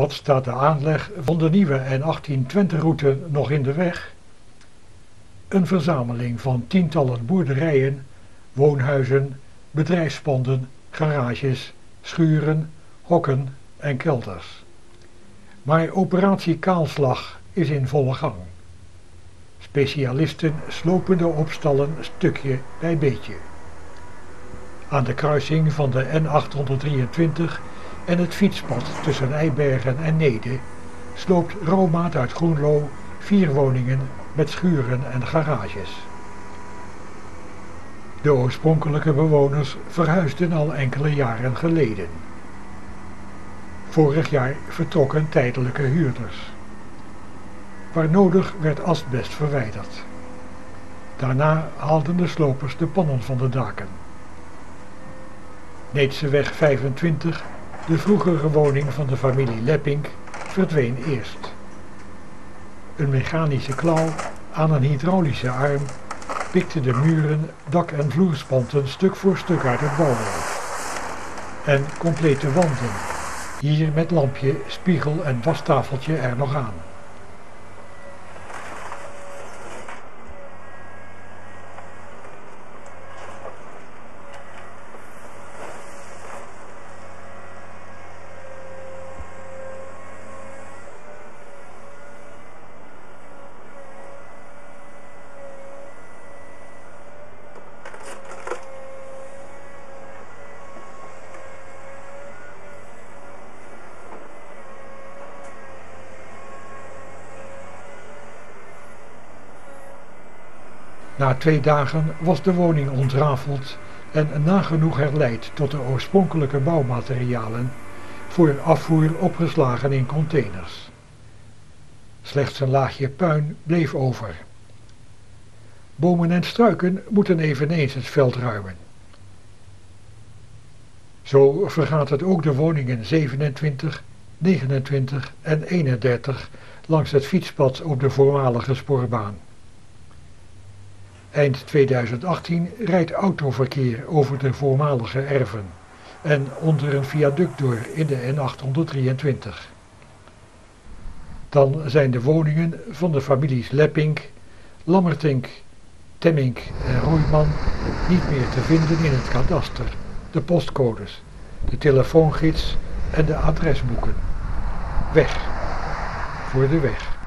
Wat staat de aanleg van de nieuwe N18 Twente-route nog in de weg? Een verzameling van tientallen boerderijen, woonhuizen, bedrijfspanden, garages, schuren, hokken en kelders. Maar operatie Kaalslag is in volle gang. Specialisten slopen de opstallen stukje bij beetje. Aan de kruising van de N823 en het fietspad tussen Eibergen en Nede sloopt Romaat uit Groenlo vier woningen met schuren en garages. De oorspronkelijke bewoners verhuisden al enkele jaren geleden. Vorig jaar vertrokken tijdelijke huurders. Waar nodig werd asbest verwijderd. Daarna haalden de slopers de pannen van de daken. Needseweg 25, de vroegere woning van de familie Lepping, verdween eerst. Een mechanische klauw aan een hydraulische arm pikte de muren, dak- en vloerspanten stuk voor stuk uit het bouwwerk. En complete wanden, hier met lampje, spiegel en wastafeltje er nog aan. Na twee dagen was de woning ontrafeld en nagenoeg herleid tot de oorspronkelijke bouwmaterialen voor afvoer opgeslagen in containers. Slechts een laagje puin bleef over. Bomen en struiken moeten eveneens het veld ruimen. Zo vergaat het ook de woningen 27, 29 en 31 langs het fietspad op de voormalige spoorbaan. Eind 2018 rijdt autoverkeer over de voormalige erven en onder een viaduct door in de N823. Dan zijn de woningen van de families Leppink, Lammertink, Temmink en Roeiman niet meer te vinden in het kadaster, de postcodes, de telefoongids en de adresboeken. Weg voor de weg.